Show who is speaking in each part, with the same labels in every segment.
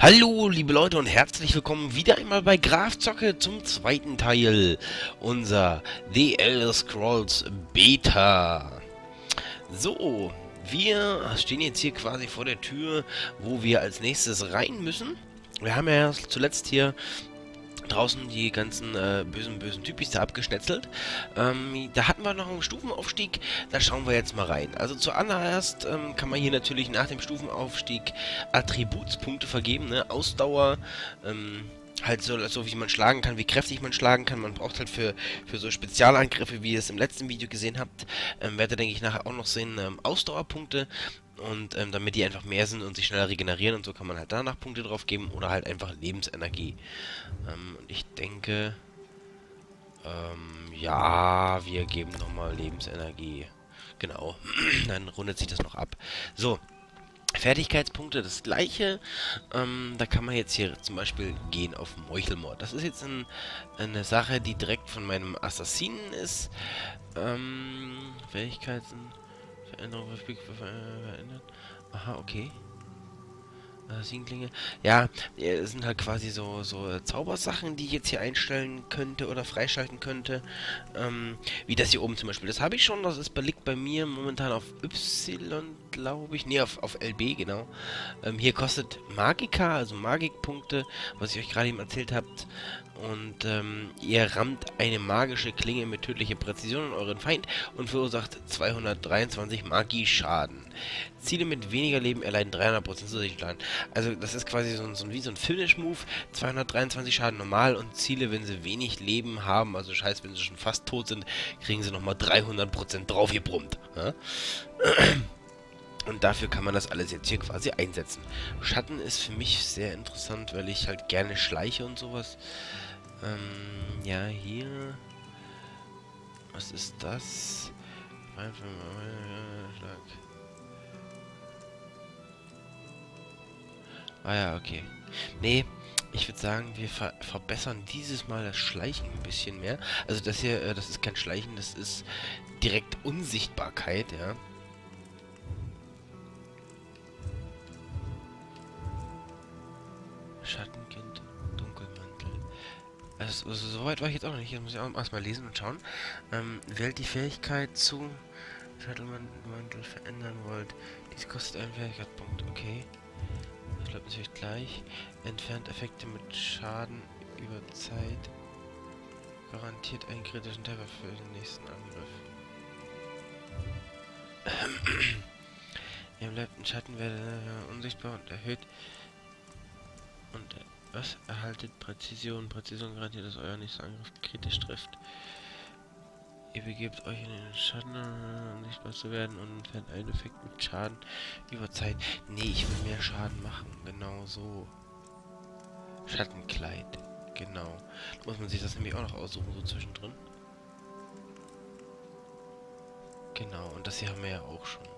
Speaker 1: Hallo, liebe Leute und herzlich willkommen wieder einmal bei Grafzocke zum zweiten Teil unserer The Elder Scrolls Beta. So, wir stehen jetzt hier quasi vor der Tür, wo wir als nächstes rein müssen. Wir haben ja zuletzt hier draußen die ganzen äh, bösen, bösen Typis da abgeschnetzelt. Ähm, da hatten wir noch einen Stufenaufstieg, da schauen wir jetzt mal rein. Also zuallererst ähm, kann man hier natürlich nach dem Stufenaufstieg Attributspunkte vergeben, ne? Ausdauer, ähm, halt so, so wie man schlagen kann, wie kräftig man schlagen kann. Man braucht halt für, für so Spezialangriffe, wie ihr es im letzten Video gesehen habt, ähm, werdet ihr, denke ich, nachher auch noch sehen, ähm, Ausdauerpunkte. Und ähm, damit die einfach mehr sind und sich schneller regenerieren und so kann man halt danach Punkte drauf geben oder halt einfach Lebensenergie. Ähm, und ich denke, ähm, ja, wir geben nochmal Lebensenergie. Genau, dann rundet sich das noch ab. So, Fertigkeitspunkte das gleiche. Ähm, da kann man jetzt hier zum Beispiel gehen auf Meuchelmord. Das ist jetzt ein, eine Sache, die direkt von meinem Assassinen ist. Ähm, Fähigkeiten, Veränderung, verändern. Aha, okay. Assassinenklinge. Ja, es sind halt quasi so, so Zaubersachen, die ich jetzt hier einstellen könnte oder freischalten könnte. Ähm, wie das hier oben zum Beispiel. Das habe ich schon, das ist, liegt bei mir momentan auf Y, glaube ich. Ne, auf, auf LB, genau. Ähm, hier kostet Magika, also Magikpunkte, was ich euch gerade eben erzählt habt. Und ähm, ihr rammt eine magische Klinge mit tödlicher Präzision an euren Feind und verursacht 223 Magieschaden. Ziele mit weniger Leben erleiden 300% zusätzlichen Schaden. Also das ist quasi so, so wie so ein Finish-Move. 223 Schaden normal und Ziele, wenn sie wenig Leben haben, also scheiß, wenn sie schon fast tot sind, kriegen sie nochmal 300% draufgebrummt. Ja? Und dafür kann man das alles jetzt hier quasi einsetzen. Schatten ist für mich sehr interessant, weil ich halt gerne schleiche und sowas. Ähm, ja, hier. Was ist das? Ah ja, okay. Nee, ich würde sagen, wir ver verbessern dieses Mal das Schleichen ein bisschen mehr. Also das hier, äh, das ist kein Schleichen, das ist direkt Unsichtbarkeit, ja. Also, also soweit war ich jetzt auch noch nicht. Jetzt muss ich auch erstmal lesen und schauen. Ähm, wählt die Fähigkeit zu Schattenmantel verändern wollt. Dies kostet einen Fähigkeitspunkt. Okay. Das bleibt natürlich gleich. Entfernt Effekte mit Schaden über Zeit. Garantiert einen kritischen Treffer für den nächsten Angriff. Ihr bleibt ein Schattenwerte unsichtbar und erhöht und was erhaltet Präzision? Präzision garantiert, dass euer nächster Angriff kritisch trifft. Ihr begebt euch in den Schatten, um sichtbar zu werden und entfernt einen Effekt mit Schaden über Zeit. Nee, ich will mehr Schaden machen. Genau so. Schattenkleid. Genau. Da muss man sich das nämlich auch noch aussuchen, so zwischendrin. Genau, und das hier haben wir ja auch schon.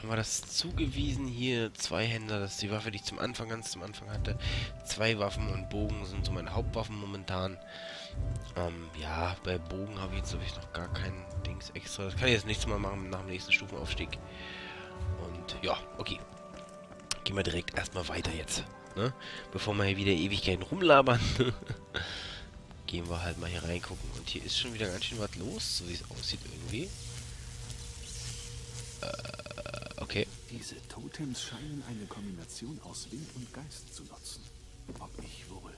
Speaker 1: Haben wir das zugewiesen. Hier zwei Händer, das ist die Waffe, die ich zum Anfang, ganz zum Anfang hatte. Zwei Waffen und Bogen sind so meine Hauptwaffen momentan. Ähm, ja, bei Bogen habe ich jetzt ich noch gar kein Dings extra. Das kann ich jetzt nichts mal machen nach dem nächsten Stufenaufstieg. Und ja, okay. Gehen wir direkt erstmal weiter jetzt. Ne? Bevor wir hier wieder Ewigkeiten rumlabern. Gehen wir halt mal hier reingucken. Und hier ist schon wieder ganz schön was los, so wie es aussieht irgendwie. Äh.
Speaker 2: Diese Totems scheinen eine Kombination aus Wind und Geist zu nutzen. Ob ich wohl...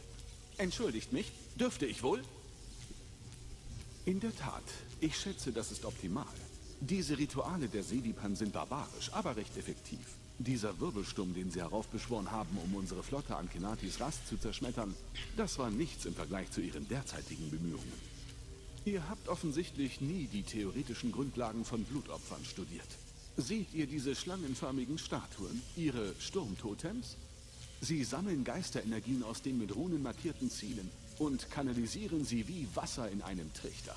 Speaker 2: Entschuldigt mich, dürfte ich wohl? In der Tat, ich schätze, das ist optimal. Diese Rituale der Sedipan sind barbarisch, aber recht effektiv. Dieser Wirbelsturm, den sie heraufbeschworen haben, um unsere Flotte an Kenatis Rast zu zerschmettern, das war nichts im Vergleich zu ihren derzeitigen Bemühungen. Ihr habt offensichtlich nie die theoretischen Grundlagen von Blutopfern studiert. Seht ihr diese schlangenförmigen Statuen, ihre Sturmtotems? Sie sammeln Geisterenergien aus den mit Runen markierten Zielen und kanalisieren sie wie Wasser in einem Trichter.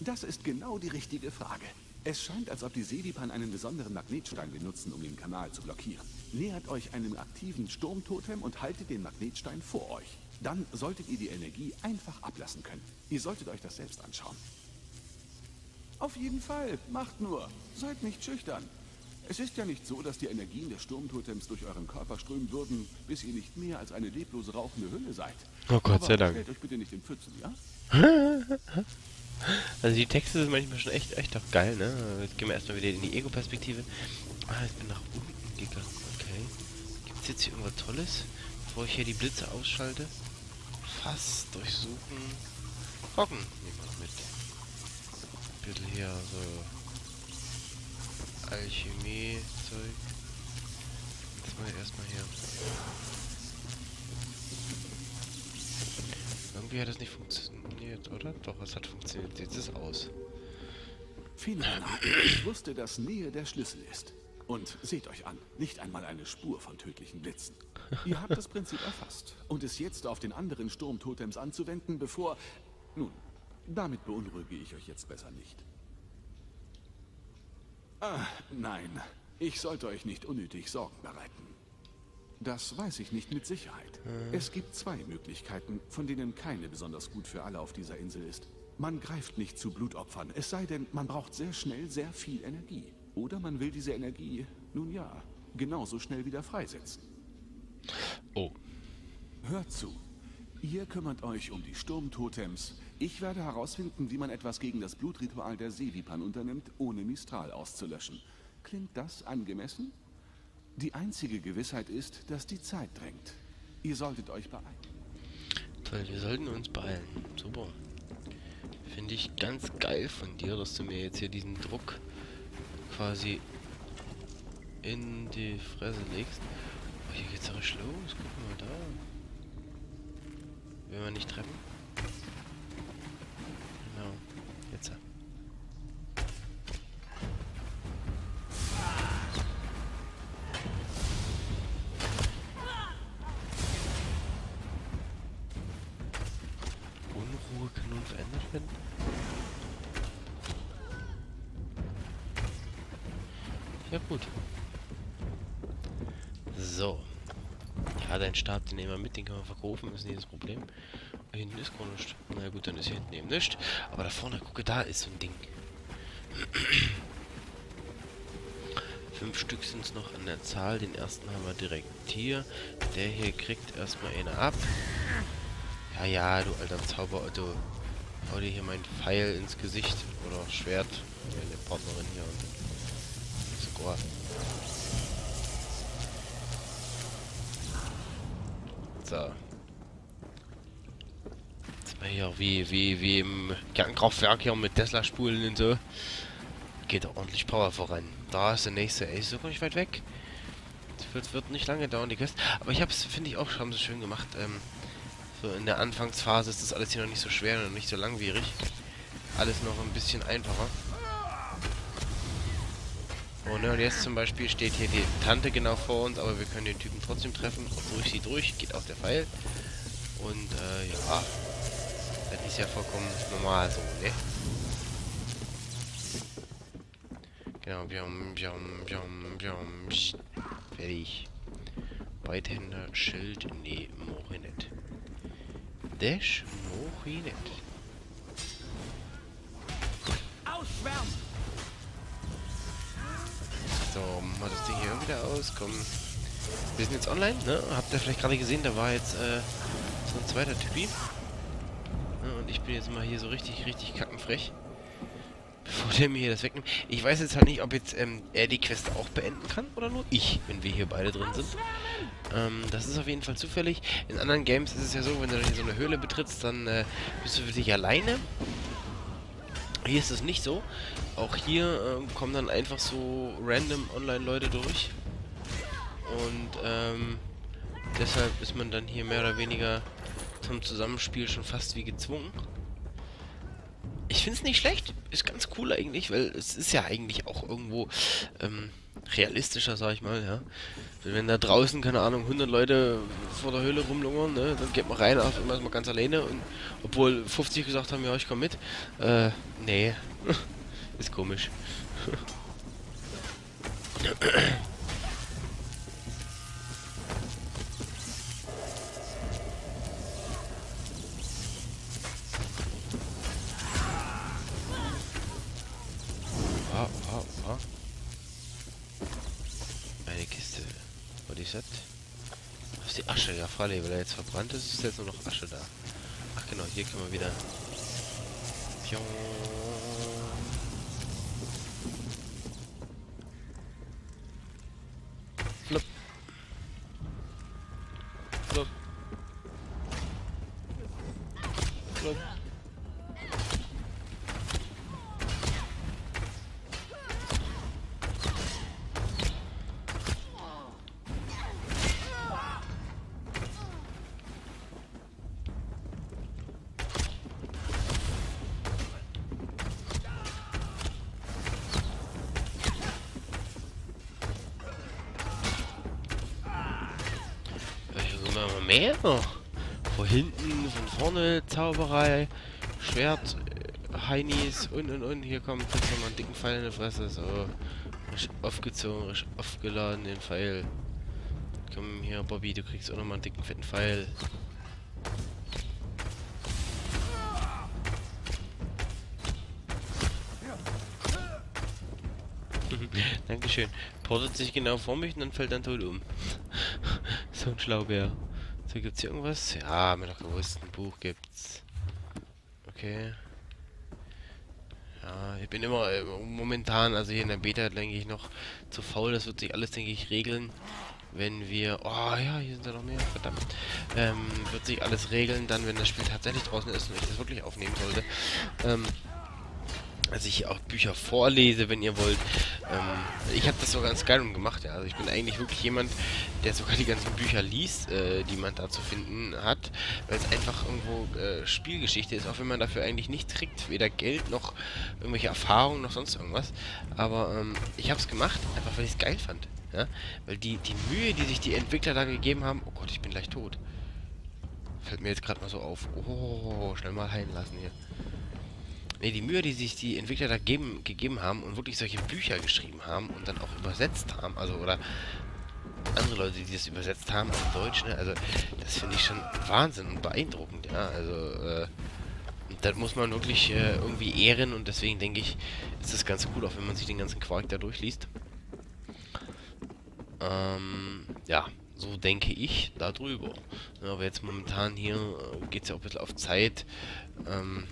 Speaker 2: Das ist genau die richtige Frage. Es scheint, als ob die Sedipan einen besonderen Magnetstein benutzen, um den Kanal zu blockieren. Nähert euch einem aktiven Sturmtotem und haltet den Magnetstein vor euch. Dann solltet ihr die Energie einfach ablassen können. Ihr solltet euch das selbst anschauen. Auf jeden Fall. Macht nur. Seid nicht schüchtern. Es ist ja nicht so, dass die Energien des Sturmtotems durch euren Körper strömen würden, bis ihr nicht mehr als eine leblose rauchende Hülle seid.
Speaker 1: Oh Gott
Speaker 2: Aber
Speaker 1: sei Dank.
Speaker 2: Stellt euch bitte nicht in Pfützen, ja?
Speaker 1: Also die Texte sind manchmal schon echt, echt auch geil, ne? Jetzt gehen wir erstmal wieder in die Ego-Perspektive. Ah, ich bin nach unten gegangen. Okay. Gibt's jetzt hier irgendwas Tolles, bevor ich hier die Blitze ausschalte? Fass durchsuchen. Hocken. Nehmen wir noch mit. Bisschen hier so Alchemie-Zeug. Das mal erstmal hier. Irgendwie hat das nicht funktioniert, oder? Doch, es hat funktioniert. Jetzt ist es aus.
Speaker 2: Phänomenal. Ich wusste, dass Nähe der Schlüssel ist. Und seht euch an, nicht einmal eine Spur von tödlichen Blitzen. Ihr habt das Prinzip erfasst und es jetzt auf den anderen Sturmtotems anzuwenden, bevor... Nun, damit beunruhige ich euch jetzt besser nicht. Ah, nein. Ich sollte euch nicht unnötig Sorgen bereiten. Das weiß ich nicht mit Sicherheit. Es gibt zwei Möglichkeiten, von denen keine besonders gut für alle auf dieser Insel ist. Man greift nicht zu Blutopfern, es sei denn, man braucht sehr schnell sehr viel Energie. Oder man will diese Energie, nun ja, genauso schnell wieder freisetzen.
Speaker 1: Oh.
Speaker 2: Hört zu. Ihr kümmert euch um die Sturmtotems. Ich werde herausfinden, wie man etwas gegen das Blutritual der Seevipan unternimmt, ohne Mistral auszulöschen. Klingt das angemessen? Die einzige Gewissheit ist, dass die Zeit drängt. Ihr solltet euch beeilen.
Speaker 1: Toll, wir sollten uns beeilen. Super. Finde ich ganz geil von dir, dass du mir jetzt hier diesen Druck quasi in die Fresse legst. Oh, hier geht's aber los. Guck mal da. Will man nicht treffen? Dein Stab, den nehmen wir mit, den können wir verkaufen, ist nicht das Problem. Da hinten ist gar nichts. Na gut, dann ist hier hinten eben nichts. Aber da vorne, gucke, da ist so ein Ding. Fünf Stück sind es noch an der Zahl. Den ersten haben wir direkt hier. Der hier kriegt erstmal eine ab. Ja, ja, du alter Zauberauto. Hau dir hier mein Pfeil ins Gesicht. Oder Schwert. Meine Partnerin hier. Und Score. So. Jetzt mal hier wie, wie, wie im Kernkraftwerk hier mit Tesla-Spulen und so. Geht ordentlich Power voran. Da ist der nächste. Ey, ist sogar nicht weit weg. Das wird, wird nicht lange dauern, die Quest. Aber ich hab's, finde ich auch, haben sie schön gemacht. Ähm, so in der Anfangsphase ist das alles hier noch nicht so schwer und nicht so langwierig. Alles noch ein bisschen einfacher. Oh, ne, und jetzt zum Beispiel steht hier die Tante genau vor uns, aber wir können den Typen trotzdem treffen. Durch sie durch, geht auch der Pfeil. Und, äh, ja. Das ist ja vollkommen normal so, ne? Genau, biom, biom, biom, biom. Fertig. Beidhänder, Schild, nee, moche nicht. Dash, moche nicht.
Speaker 3: Ausschwärmen!
Speaker 1: So, wir das Ding hier wieder aus, komm. Wir sind jetzt online, ne? Habt ihr vielleicht gerade gesehen, da war jetzt, äh, so ein zweiter Typi. Ja, und ich bin jetzt mal hier so richtig, richtig kackenfrech. Bevor der mir hier das wegnimmt. Ich weiß jetzt halt nicht, ob jetzt ähm, er die Quest auch beenden kann oder nur ich, wenn wir hier beide drin sind. Ähm, das ist auf jeden Fall zufällig. In anderen Games ist es ja so, wenn du hier so eine Höhle betrittst, dann äh, bist du für dich alleine. Hier ist es nicht so. Auch hier äh, kommen dann einfach so random Online-Leute durch. Und ähm, deshalb ist man dann hier mehr oder weniger zum Zusammenspiel schon fast wie gezwungen. Ich finde es nicht schlecht. Ist ganz cool eigentlich, weil es ist ja eigentlich auch irgendwo ähm, realistischer, sag ich mal, ja. Wenn da draußen, keine Ahnung, 100 Leute vor der Höhle rumlungern, ne, dann geht man rein, auf einmal ist man ganz alleine und obwohl 50 gesagt haben, ja, ich komm mit, äh, nee, ist komisch. Freilich, weil er jetzt verbrannt ist, ist jetzt nur noch Asche da. Ach genau, hier können wir wieder. Pion. Mehr. Von hinten, von vorne Zauberei, Schwert, Heinis und und und. Hier kommt jetzt nochmal einen dicken Pfeil in die Fresse. So. Richtig aufgezogen, richtig aufgeladen, den Pfeil. Komm hier, Bobby, du kriegst auch nochmal einen dicken, fetten Pfeil. Dankeschön. Portet sich genau vor mich und dann fällt dann tot um. so ein Schlaubär. So, gibt's hier irgendwas? Ja, wir doch gewusst. Ein Buch gibt's. Okay. Ja, ich bin immer äh, momentan, also hier in der Beta, denke ich, noch zu faul. Das wird sich alles, denke ich, regeln. Wenn wir... Oh ja, hier sind da noch mehr. Verdammt. Ähm, wird sich alles regeln, dann, wenn das Spiel tatsächlich draußen ist und ich das wirklich aufnehmen sollte. Ähm, dass ich auch Bücher vorlese, wenn ihr wollt. Ähm, ich habe das sogar in Skyrim gemacht, ja. Also ich bin eigentlich wirklich jemand, der sogar die ganzen Bücher liest, äh, die man da zu finden hat, weil es einfach irgendwo äh, Spielgeschichte ist, auch wenn man dafür eigentlich nichts kriegt, weder Geld noch irgendwelche Erfahrungen noch sonst irgendwas. Aber ähm, ich habe es gemacht, einfach weil ich es geil fand, ja. Weil die, die Mühe, die sich die Entwickler da gegeben haben, oh Gott, ich bin gleich tot. Fällt mir jetzt gerade mal so auf. Oh, schnell mal heilen lassen hier. Ne, die Mühe, die sich die Entwickler da geben, gegeben haben und wirklich solche Bücher geschrieben haben und dann auch übersetzt haben, also oder andere Leute, die das übersetzt haben auf Deutsch, ne, also das finde ich schon Wahnsinn und beeindruckend, ja, also äh, das muss man wirklich äh, irgendwie ehren und deswegen denke ich, ist das ganz cool, auch wenn man sich den ganzen Quark da durchliest. Ähm, ja, so denke ich darüber. Ja, aber jetzt momentan hier äh, geht es ja auch ein bisschen auf Zeit. Ähm,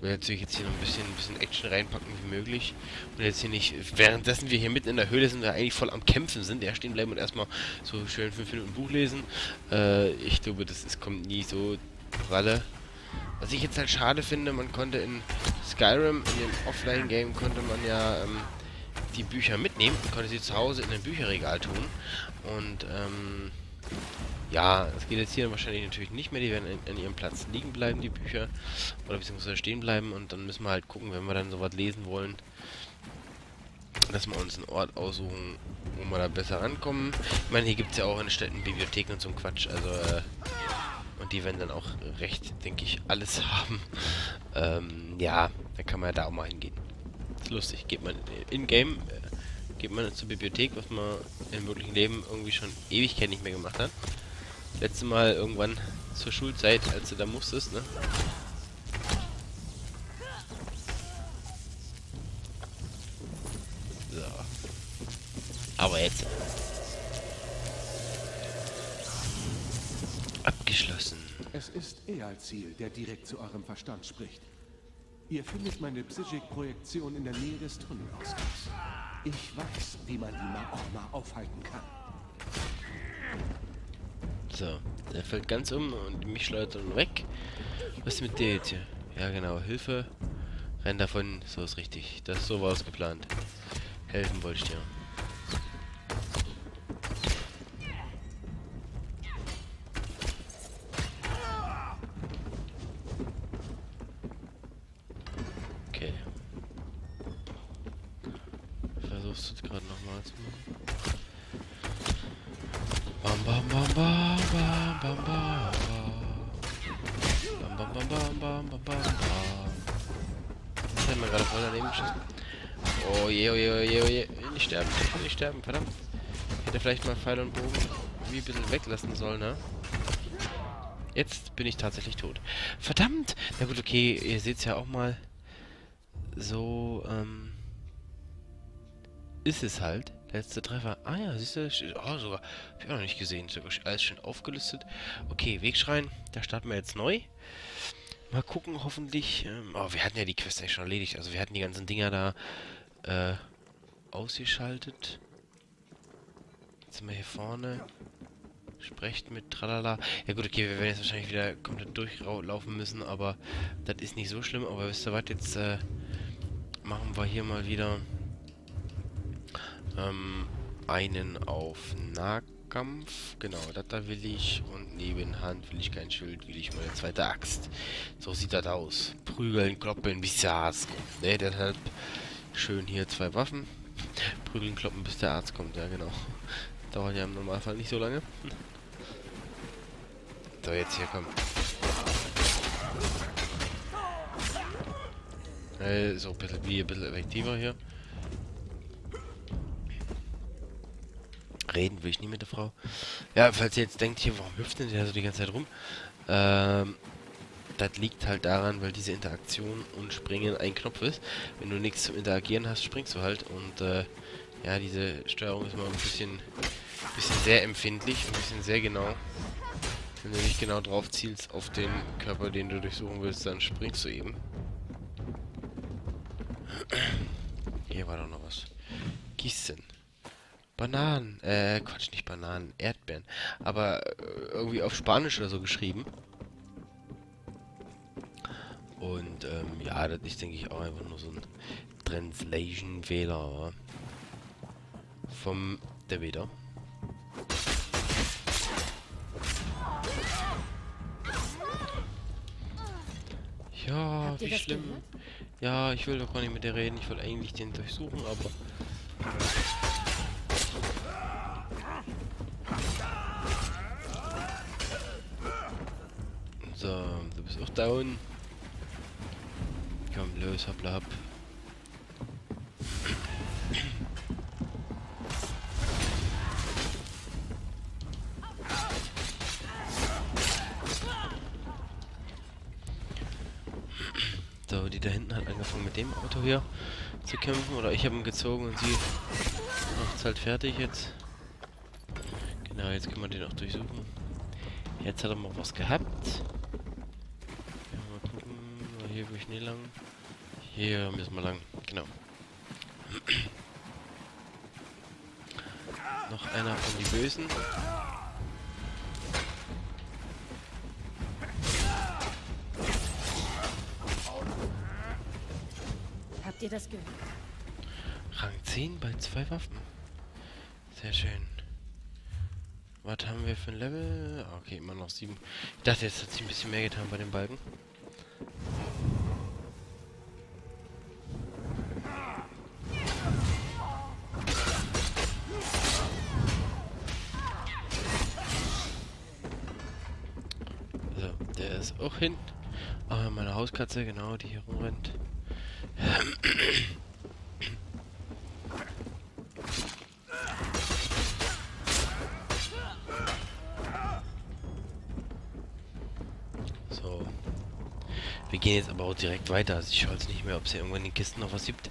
Speaker 1: will natürlich jetzt hier noch ein bisschen, ein bisschen Action reinpacken wie möglich. Und jetzt hier nicht, währenddessen wir hier mitten in der Höhle sind, wir eigentlich voll am Kämpfen sind, ja, stehen bleiben und erstmal so schön fünf Minuten Buch lesen. Äh, ich glaube, das ist, kommt nie so pralle. Was ich jetzt halt schade finde, man konnte in Skyrim, in dem Offline-Game, konnte man ja ähm, die Bücher mitnehmen, konnte sie zu Hause in ein Bücherregal tun. Und ähm, ja, das geht jetzt hier wahrscheinlich natürlich nicht mehr. Die werden an ihrem Platz liegen bleiben, die Bücher. Oder beziehungsweise stehen bleiben. Und dann müssen wir halt gucken, wenn wir dann sowas lesen wollen, dass wir uns einen Ort aussuchen, wo wir da besser rankommen. Ich meine, hier gibt es ja auch in Städten Bibliotheken und so ein Quatsch. Also, äh, und die werden dann auch recht, denke ich, alles haben. Ähm, ja, dann kann man ja da auch mal hingehen. Ist lustig. Geht man in-game, äh, geht man zur Bibliothek, was man im wirklichen Leben irgendwie schon Ewigkeit nicht mehr gemacht hat. Letzte Mal irgendwann zur Schulzeit, als du da musstest, ne? So. Aber jetzt. Abgeschlossen.
Speaker 2: Es ist Ealziel, der direkt zu eurem Verstand spricht. Ihr findet meine Psychic-Projektion in der Nähe des Tunnelausgangs. Ich weiß, wie man die Maorma aufhalten kann.
Speaker 1: So, der fällt ganz um und mich schleudert dann weg. Was ist mit dir jetzt hier? Ja genau, Hilfe. Renn davon, so ist richtig. Das so war es geplant. Helfen wollte ich dir. Bam bam bam Ich hab mir gerade voll daneben geschossen. Oh je, oh je, oh je, oh je. Nicht sterben, ich will nicht sterben, verdammt. Ich hätte vielleicht mal Pfeil und Bogen wie ein bisschen weglassen sollen, ne? Jetzt bin ich tatsächlich tot. Verdammt! Na gut, okay, ihr seht's ja auch mal. So, ähm... Ist es halt. Letzte Treffer. Ah ja, siehst du, oh, sogar. Hab ich auch noch nicht gesehen. Sogar alles schön aufgelistet. Okay, Wegschrein. Da starten wir jetzt neu. Mal gucken, hoffentlich. Ähm, oh, wir hatten ja die Quest eigentlich schon erledigt. Also wir hatten die ganzen Dinger da äh, ausgeschaltet. Jetzt sind wir hier vorne. Sprecht mit Tralala. Ja gut, okay, wir werden jetzt wahrscheinlich wieder komplett durchlaufen müssen, aber das ist nicht so schlimm. Aber wisst ihr was, jetzt äh, machen wir hier mal wieder ähm, einen auf Nahkampf. Genau, das da will ich. Und neben Hand will ich kein Schild, will ich meine zweite Axt. So sieht das aus. Prügeln, kloppen, bis der Arzt kommt. Ne, deshalb schön hier zwei Waffen. Prügeln, kloppen, bis der Arzt kommt. Ja, genau. Dauert ja im Normalfall nicht so lange. So, jetzt hier, komm. Äh, so ein bisschen, wie ein bisschen effektiver hier. Reden will ich nie mit der Frau. Ja, falls ihr jetzt denkt, hier, warum hüpft denn der so die ganze Zeit rum? Ähm, das liegt halt daran, weil diese Interaktion und Springen ein Knopf ist. Wenn du nichts zum Interagieren hast, springst du halt. Und äh, ja, diese Steuerung ist mal ein bisschen, bisschen sehr empfindlich, ein bisschen sehr genau. Wenn du nicht genau drauf zielst auf den Körper, den du durchsuchen willst, dann springst du eben. Hier war doch noch was. Gießen. Bananen. Äh, Quatsch, nicht Bananen. Erdbeeren. Aber äh, irgendwie auf Spanisch oder so geschrieben. Und ähm, ja, das ist, denke ich, auch einfach nur so ein Translation-Fehler vom der wieder. Ja, wie schlimm.
Speaker 4: gehört?
Speaker 1: Ja, ich will doch gar nicht mit dir reden. Ich will eigentlich den durchsuchen, aber... down. Komm, los, hoppla hopp. So, die da hinten hat angefangen mit dem Auto hier zu kämpfen. Oder ich habe ihn gezogen und sie macht es halt fertig jetzt. Genau, jetzt können wir den auch durchsuchen. Jetzt hat er mal was gehabt. Hier will ich nicht lang. Hier müssen wir lang. Genau. Noch einer von die Bösen.
Speaker 4: Habt ihr das gehört?
Speaker 1: Rang 10 bei zwei Waffen. Sehr schön. Was haben wir für ein Level? Ah, Okay, immer noch 7. Ich dachte, jetzt hat sich ein bisschen mehr getan bei den Balken. Hauskatze, genau, die hier rumrennt. So. Wir gehen jetzt aber auch direkt weiter. Also ich schaue jetzt nicht mehr, ob es hier irgendwo in den Kisten noch was gibt.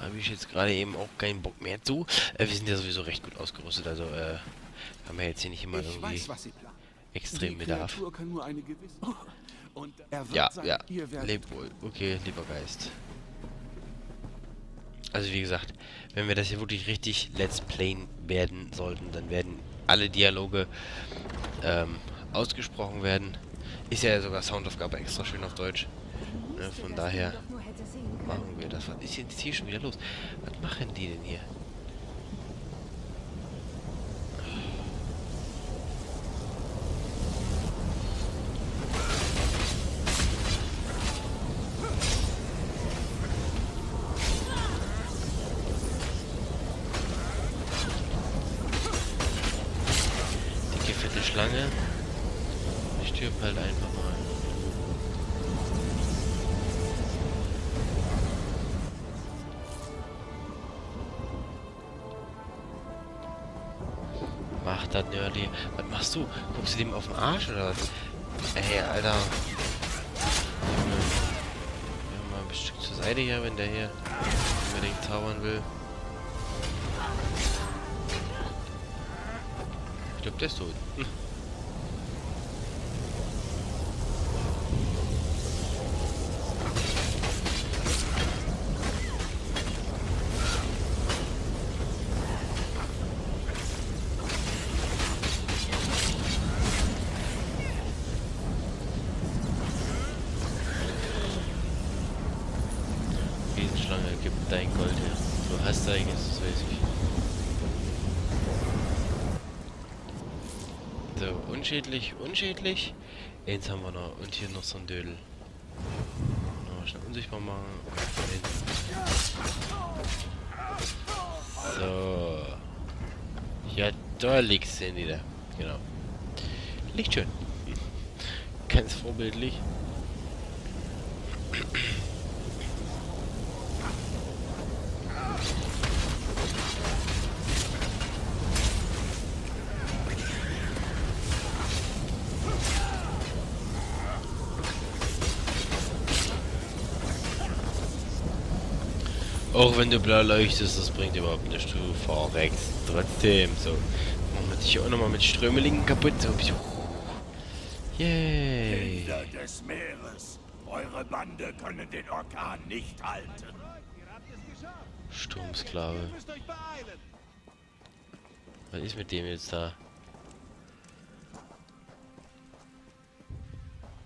Speaker 1: Habe ich jetzt gerade eben auch keinen Bock mehr zu. Äh, wir sind ja sowieso recht gut ausgerüstet, also äh, haben wir jetzt hier nicht immer
Speaker 2: Ich
Speaker 1: irgendwie
Speaker 2: weiß,
Speaker 1: extrem
Speaker 2: Die
Speaker 1: Bedarf.
Speaker 2: Kreatur er
Speaker 1: Ja,
Speaker 2: sein,
Speaker 1: ja.
Speaker 2: ihr werdet...
Speaker 1: Leb wohl. Okay, lieber Geist. Also wie gesagt, wenn wir das hier wirklich richtig Let's Playen werden sollten, dann werden alle Dialoge ähm, ausgesprochen werden. Ist ja sogar Soundaufgabe extra schön auf Deutsch. Ne, von daher machen wir das. Was ist jetzt hier schon wieder los? Was machen die denn hier? Schlange. Die stirbt halt einfach mal. Mach das, Nerdy. Was machst du? Guckst du dem auf den Arsch oder was? Ey, Alter. Ja, mal ein Stück zur Seite hier, wenn der hier unbedingt zaubern will. Ich So, unschädlich, unschädlich. Eins haben wir noch. Und hier noch so ein Dödel. Noch schnell unsichtbar machen. So. Ja, da liegt's denn wieder. Genau. Liegt schön. Ganz vorbildlich. Auch wenn du blau leuchtest, das bringt überhaupt nichts. Du verreckst trotzdem. So. Machen wir dich auch nochmal mit Strömelingen kaputt. So. Yay.
Speaker 5: Kinder des Meeres, eure Bande können den Orkan nicht halten.
Speaker 1: Sturmsklave. Was ist mit dem jetzt da?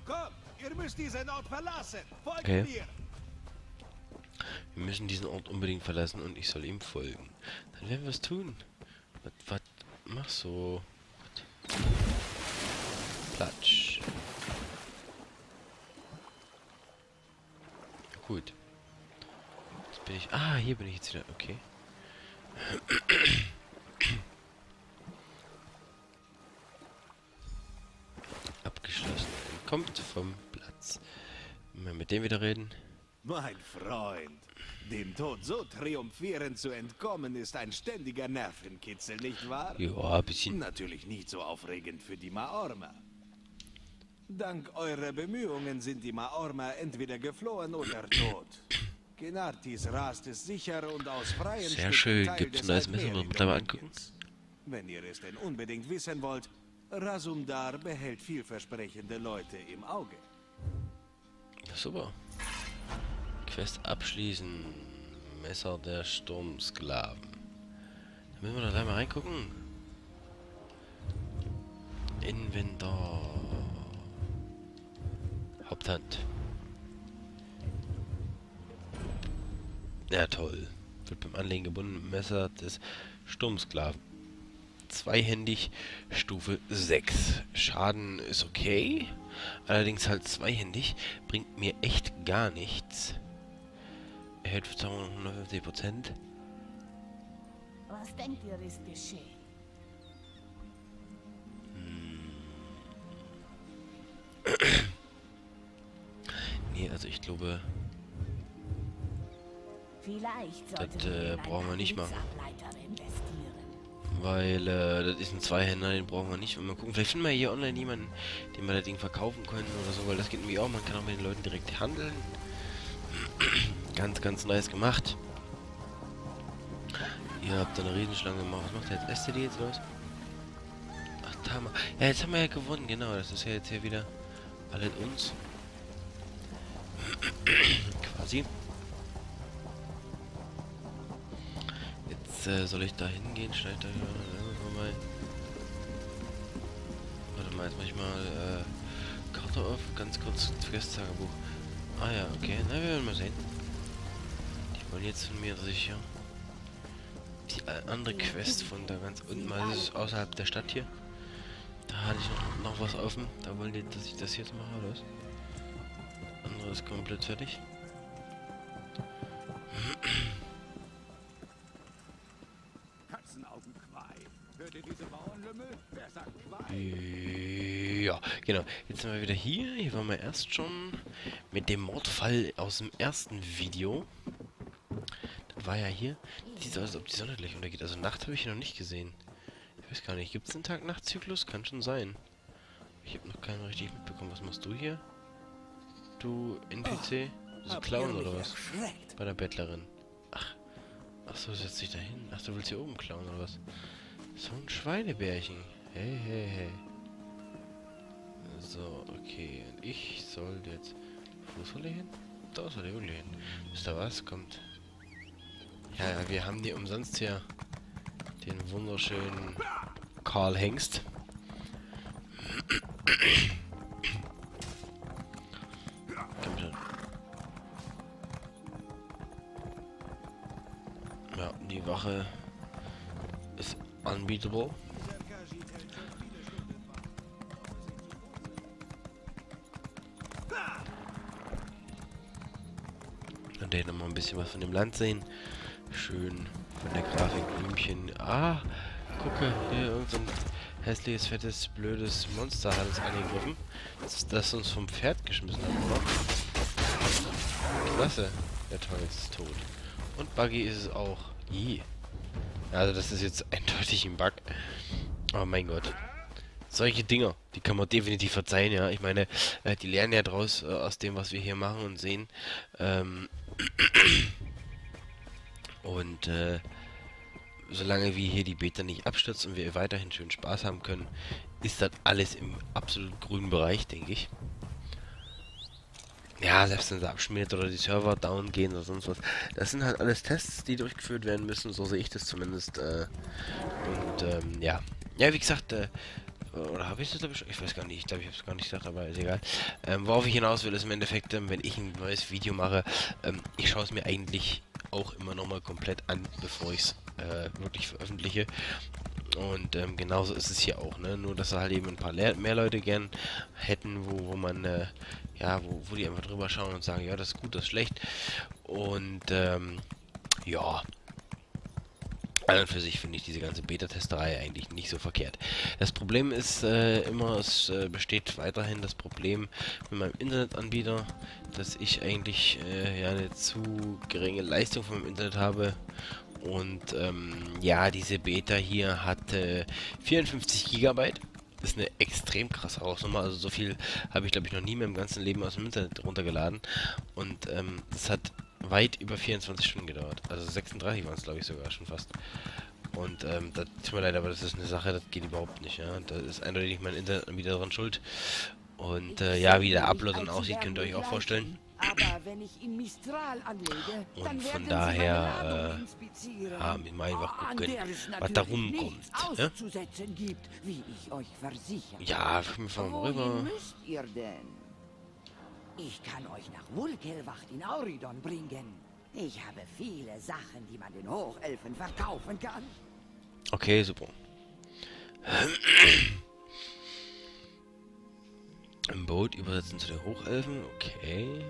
Speaker 3: Kommt, ihr müsst diesen Ort verlassen. Folgt
Speaker 1: Okay.
Speaker 3: mir.
Speaker 1: Wir müssen diesen Ort unbedingt verlassen und ich soll ihm folgen. Dann werden wir es tun. Was, was, mach so. Was? Platsch. Gut. Jetzt bin ich. Ah, hier bin ich jetzt wieder. Okay. Abgeschlossen. Kommt vom Platz. Mal mit dem wieder reden.
Speaker 5: Mein Freund, dem Tod so triumphierend zu entkommen, ist ein ständiger Nervenkitzel, nicht wahr?
Speaker 1: Ja, ein bisschen.
Speaker 5: Natürlich nicht so aufregend für die Maorma. Dank eurer Bemühungen sind die Maorma entweder geflohen oder tot. Genartis Rast ist sicher und aus freien
Speaker 1: Sehr
Speaker 5: Stücken
Speaker 1: schön.
Speaker 5: Teil
Speaker 1: Gibt's
Speaker 5: des
Speaker 1: ein neues Messer, gleich mal angucken?
Speaker 5: Wenn ihr es denn unbedingt wissen wollt, Rasumdar behält vielversprechende Leute im Auge.
Speaker 1: Super. Quest abschließen. Messer der Sturmsklaven. Da müssen wir doch gleich mal reingucken. Inventar. Haupthand. Ja, toll. Wird beim Anlegen gebunden. Messer des Sturmsklaven. Zweihändig, Stufe 6. Schaden ist okay. Allerdings halt zweihändig. Bringt mir echt gar nichts. Erhält Verzauberung 150%.
Speaker 4: Was denkt ihr, ist geschehen?
Speaker 1: Nee, also ich glaube,
Speaker 4: Vielleicht
Speaker 1: Das, äh, brauchen wir nicht machen. Weil äh, das ist ein Zweihänder, den brauchen wir nicht. Und mal gucken, vielleicht finden wir hier online jemanden, den wir das Ding verkaufen können oder so, weil das geht nämlich auch. Man kann auch mit den Leuten direkt handeln. Ganz, ganz nice gemacht. Ihr habt eine Riesenschlange gemacht. Was macht der jetzt? Lässt ihr die jetzt los? Ach, da mal. Ja, jetzt haben wir ja gewonnen, genau. Das ist ja jetzt hier wieder alle uns. Quasi. Jetzt äh, soll ich da hingehen, schneid da vorbei. Warte mal, jetzt mach ich mal äh, Karte auf, ganz kurz Quest-Tagebuch. Ah ja, okay, na wir werden mal sehen. Wollen jetzt von mir, dass ich hier die andere Quest von da ganz unten mal, das ist außerhalb der Stadt hier. Da hatte ich noch, noch was offen. Da wollen die, dass ich das jetzt mache, oder was? Andere ist komplett fertig. Ja, genau. Jetzt sind wir wieder hier. Hier waren wir erst schon mit dem Mordfall aus dem ersten Video. War ja hier. Sieht so aus, als ob die Sonne gleich untergeht. Also Nacht habe ich hier noch nicht gesehen. Ich weiß gar nicht. Gibt es einen Tag-Nacht-Zyklus? Kann schon sein. Ich habe noch keinen richtig mitbekommen. Was machst du hier? Du NPC? So
Speaker 5: Habt
Speaker 1: Clown
Speaker 5: ihr
Speaker 1: oder was? Bei der Bettlerin. Ach. Ach Achso, setz dich da hin. Ach, du willst hier oben klauen, oder was? So ein Schweinebärchen. Hey, hey, hey. So, okay. Und ich soll jetzt... Wo soll er hin? Da soll wirklich hin. Wisst ihr was? Kommt. Ja, wir haben die umsonst hier den wunderschönen Karl Hengst. Komm schon. Ja, die Wache ist unbeatable. Und den noch mal ein bisschen was von dem Land sehen. Schön von der Grafik Blümchen. Ah, gucke, hier irgendein hässliches, fettes, blödes Monster hat uns angegriffen. Das, das uns vom Pferd geschmissen hat? Klasse. Der Teufel ist tot. Und Buggy ist es auch. I. Also das ist jetzt eindeutig ein Bug. Oh mein Gott. Solche Dinger, die kann man definitiv verzeihen, ja. Ich meine, äh, die lernen ja draus äh, aus dem, was wir hier machen und sehen. Ähm und äh, solange wir hier die Beta nicht abstürzen und wir weiterhin schön Spaß haben können, ist das alles im absolut grünen Bereich, denke ich. Ja, selbst wenn sie abschmiert oder die Server down gehen oder sonst was. Das sind halt alles Tests, die durchgeführt werden müssen, so sehe ich das zumindest. Äh, und ähm, ja. Ja, wie gesagt, äh, oder habe ich das glaube ich Ich weiß gar nicht, ich glaube ich habe es gar nicht gesagt, aber ist egal. Ähm, worauf ich hinaus will, ist im Endeffekt, ähm, wenn ich ein neues Video mache, ähm, ich schaue es mir eigentlich auch immer nochmal komplett an, bevor ich es äh, wirklich veröffentliche. Und ähm, genauso ist es hier auch, ne? Nur dass halt eben ein paar Le mehr Leute gern hätten, wo, wo man, äh, ja, wo, wo die einfach drüber schauen und sagen, ja, das ist gut, das ist schlecht. Und ähm, ja, an und für sich finde ich diese ganze Beta-Testerei eigentlich nicht so verkehrt. Das Problem ist äh, immer, es äh, besteht weiterhin das Problem mit meinem Internetanbieter, dass ich eigentlich äh, ja eine zu geringe Leistung vom Internet habe und ähm, ja, diese Beta hier hat 54 Gigabyte. Das ist eine extrem krasse Hausnummer. Also so viel habe ich glaube ich noch nie mehr im ganzen Leben aus dem Internet runtergeladen. Und ähm, das hat weit über 24 Stunden gedauert. Also 36 waren es glaube ich sogar schon fast. Und ähm, das tut mir leid, aber das ist eine Sache, das geht überhaupt nicht. Ja, da ist eindeutig mein Internet wieder dran schuld. Und äh, ja, wie der Upload dann aussieht, könnt ihr euch auch vorstellen.
Speaker 6: Aber wenn ich ihn Mistral anlege,
Speaker 1: und von daher äh, haben wir mal einfach gucken, was da rumkommt. Ja? Ja, wir fahren mal rüber.
Speaker 6: Ich kann euch nach Wulkelwacht in Auridon bringen. Ich habe viele Sachen, die man den Hochelfen verkaufen kann.
Speaker 1: Okay, super. Im Boot übersetzen zu den Hochelfen, okay.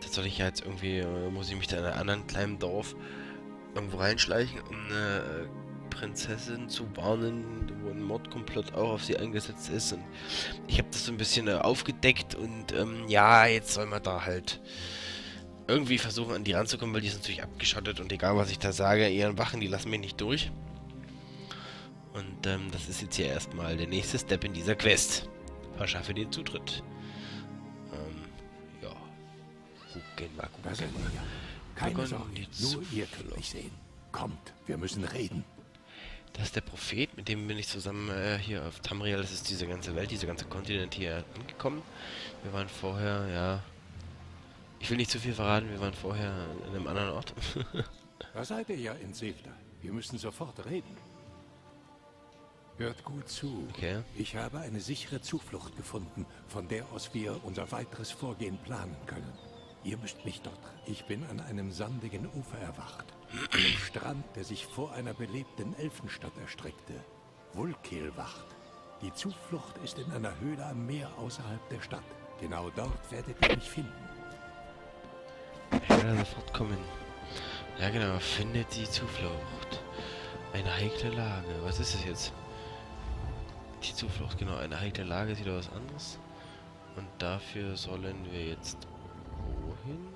Speaker 1: Das soll ich ja jetzt irgendwie, äh, muss ich mich da in einem anderen kleinen Dorf irgendwo reinschleichen, um eine äh, Prinzessin zu warnen, wo ein Mordkomplott auch auf sie eingesetzt ist. Und ich habe das so ein bisschen äh, aufgedeckt und ähm, ja, jetzt soll man da halt irgendwie versuchen an die ranzukommen, weil die ist natürlich abgeschottet und egal was ich da sage, ihren Wachen, die lassen mich nicht durch. Und ähm, das ist jetzt hier erstmal der nächste Step in dieser Quest. Verschaffe den Zutritt. Ähm, ja. Gucken mal, gucken
Speaker 2: ja. Keine Sorge, nur ihr könnt mich sehen. Kommt, wir müssen reden.
Speaker 1: Das ist der Prophet, mit dem bin ich zusammen äh, hier auf Tamriel. Das ist diese ganze Welt, dieser ganze Kontinent hier angekommen. Wir waren vorher, ja... Ich will nicht zu viel verraten, wir waren vorher in einem anderen Ort.
Speaker 2: da seid ihr ja in Sevda. Wir müssen sofort reden. Hört gut zu.
Speaker 1: Okay.
Speaker 2: Ich habe eine sichere Zuflucht gefunden, von der aus wir unser weiteres Vorgehen planen können. Ihr müsst mich dort. Ich bin an einem sandigen Ufer erwacht. Einem Strand, der sich vor einer belebten Elfenstadt erstreckte. Vulkelwacht. Die Zuflucht ist in einer Höhle am Meer außerhalb der Stadt. Genau dort werdet ihr mich finden.
Speaker 1: Ich werde sofort kommen. Ja genau, findet die Zuflucht. Eine heikle Lage. Was ist es jetzt? Die Zuflucht, genau. Eine heikle Lage ist wieder was anderes. Und dafür sollen wir jetzt wohin?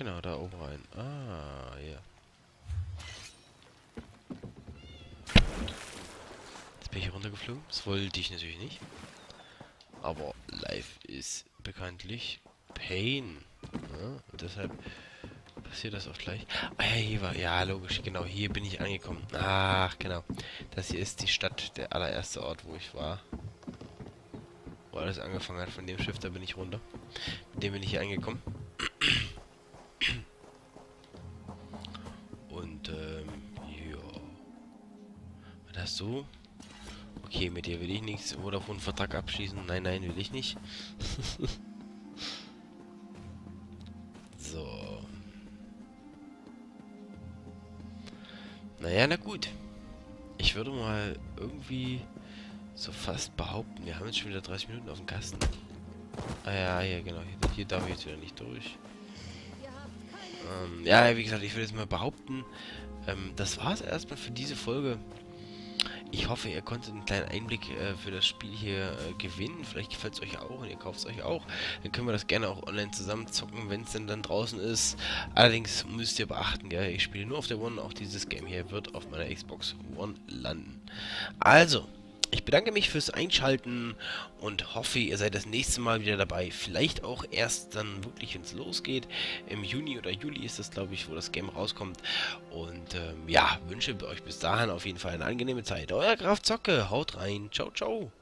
Speaker 1: Genau, da oben rein. Ah, ja. Jetzt bin ich runtergeflogen. Das wollte ich natürlich nicht. Aber live ist bekanntlich Pain. Ja, deshalb passiert das auch gleich. Ah ja, hier war, ja logisch, genau, hier bin ich angekommen. Ach, genau. Das hier ist die Stadt, der allererste Ort, wo ich war. Wo alles angefangen hat, von dem Schiff, da bin ich runter. Mit dem bin ich hier angekommen. Du? Okay, mit dir will ich nichts. Vodafone Vertrag abschließen. Nein, nein, will ich nicht. so. Naja, na gut. Ich würde mal irgendwie so fast behaupten, wir haben jetzt schon wieder 30 Minuten auf dem Kasten. Ah ja, hier genau. Hier, hier darf ich jetzt wieder nicht durch. Ähm, ja, wie gesagt, ich würde jetzt mal behaupten, ähm, das war es erstmal für diese Folge. Ich hoffe, ihr konntet einen kleinen Einblick äh, für das Spiel hier äh, gewinnen. Vielleicht gefällt es euch auch und ihr kauft es euch auch. Dann können wir das gerne auch online zusammen zocken, wenn es denn dann draußen ist. Allerdings müsst ihr beachten, gell, ich spiele nur auf der One. Auch dieses Game hier wird auf meiner Xbox One landen. Also, ich bedanke mich fürs Einschalten und hoffe, ihr seid das nächste Mal wieder dabei. Vielleicht auch erst dann wirklich, wenn es losgeht. Im Juni oder Juli ist das, glaube ich, wo das Game rauskommt. Und ähm, ja, wünsche euch bis dahin auf jeden Fall eine angenehme Zeit. Euer Graf Zocke, haut rein. Ciao, ciao.